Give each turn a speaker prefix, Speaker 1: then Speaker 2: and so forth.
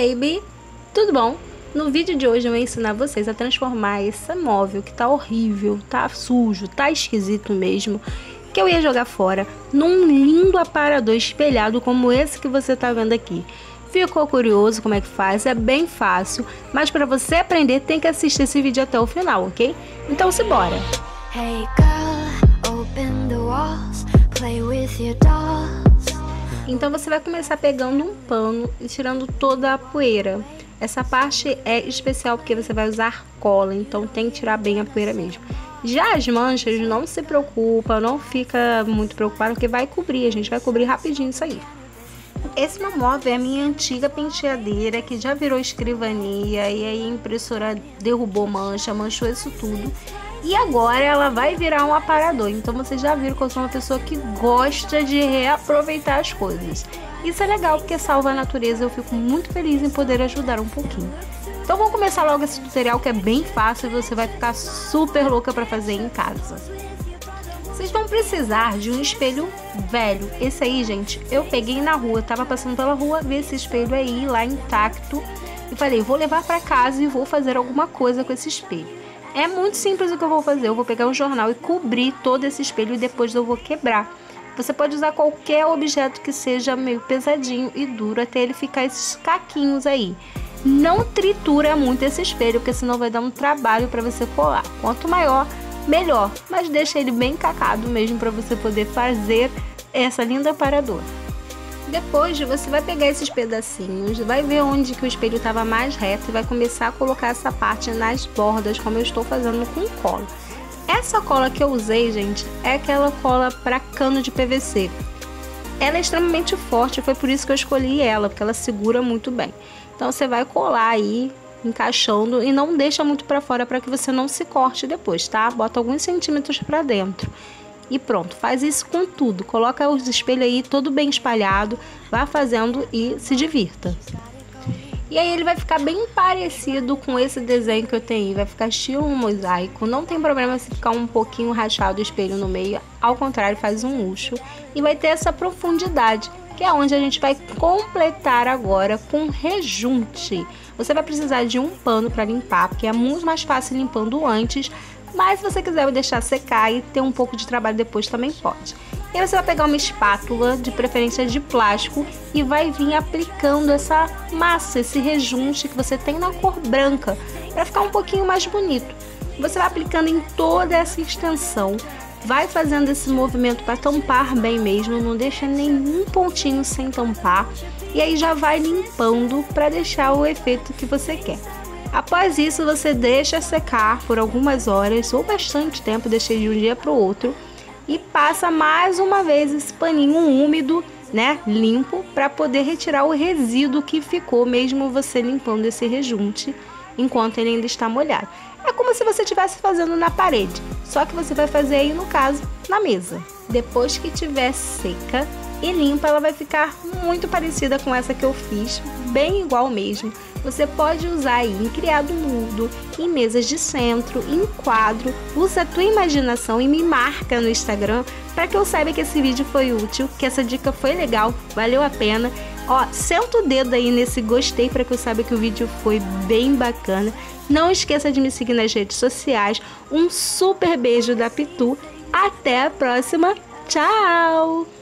Speaker 1: baby! Tudo bom? No vídeo de hoje eu vou ensinar vocês a transformar esse móvel que tá horrível, tá sujo, tá esquisito mesmo, que eu ia jogar fora, num lindo aparador espelhado como esse que você tá vendo aqui. Ficou curioso como é que faz? É bem fácil, mas para você aprender tem que assistir esse vídeo até o final, ok? Então se bora! Hey girl, open the walls, play with your dolls. Então você vai começar pegando um pano e tirando toda a poeira. Essa parte é especial porque você vai usar cola, então tem que tirar bem a poeira mesmo. Já as manchas, não se preocupa, não fica muito preocupado, porque vai cobrir, a gente vai cobrir rapidinho isso aí. Esse meu móvel é a minha antiga penteadeira que já virou escrivania e aí a impressora derrubou mancha, manchou isso tudo. E agora ela vai virar um aparador. Então vocês já viram que eu sou uma pessoa que gosta de reaproveitar as coisas. Isso é legal porque salva a natureza. Eu fico muito feliz em poder ajudar um pouquinho. Então vamos começar logo esse tutorial que é bem fácil e você vai ficar super louca para fazer em casa. Vocês vão precisar de um espelho velho. Esse aí, gente, eu peguei na rua, tava passando pela rua, vi esse espelho aí lá intacto e falei, vou levar para casa e vou fazer alguma coisa com esse espelho. É muito simples o que eu vou fazer. Eu vou pegar um jornal e cobrir todo esse espelho e depois eu vou quebrar. Você pode usar qualquer objeto que seja meio pesadinho e duro até ele ficar esses caquinhos aí. Não tritura muito esse espelho, porque senão vai dar um trabalho para você colar. Quanto maior, melhor. Mas deixa ele bem cacado mesmo para você poder fazer essa linda paradora. Depois você vai pegar esses pedacinhos, vai ver onde que o espelho estava mais reto e vai começar a colocar essa parte nas bordas, como eu estou fazendo com cola. Essa cola que eu usei, gente, é aquela cola para cano de PVC. Ela é extremamente forte, foi por isso que eu escolhi ela, porque ela segura muito bem. Então você vai colar aí, encaixando e não deixa muito para fora para que você não se corte depois, tá? Bota alguns centímetros para dentro e pronto. Faz isso com tudo. Coloca os espelhos aí todo bem espalhado, vá fazendo e se divirta. E aí ele vai ficar bem parecido com esse desenho que eu tenho, vai ficar estilo um mosaico. Não tem problema se ficar um pouquinho rachado o espelho no meio, ao contrário, faz um luxo. E vai ter essa profundidade, que é onde a gente vai completar agora com rejunte. Você vai precisar de um pano para limpar, porque é muito mais fácil limpando antes, mas se você quiser deixar secar e ter um pouco de trabalho depois também pode. E aí você vai pegar uma espátula, de preferência de plástico, e vai vir aplicando essa massa, esse rejunte que você tem na cor branca, para ficar um pouquinho mais bonito. Você vai aplicando em toda essa extensão, vai fazendo esse movimento para tampar bem mesmo, não deixa nenhum pontinho sem tampar, e aí já vai limpando para deixar o efeito que você quer. Após isso, você deixa secar por algumas horas ou bastante tempo, deixa de um dia para o outro e passa mais uma vez esse paninho úmido, né, limpo, para poder retirar o resíduo que ficou mesmo você limpando esse rejunte enquanto ele ainda está molhado. É como se você estivesse fazendo na parede, só que você vai fazer aí no caso na mesa. Depois que tiver seca, e limpa, ela vai ficar muito parecida com essa que eu fiz, bem igual mesmo. Você pode usar aí em criado mudo, em mesas de centro, em quadro. Usa a tua imaginação e me marca no Instagram para que eu saiba que esse vídeo foi útil, que essa dica foi legal, valeu a pena. Ó, senta o dedo aí nesse gostei para que eu saiba que o vídeo foi bem bacana. Não esqueça de me seguir nas redes sociais. Um super beijo da Pitu. Até a próxima. Tchau!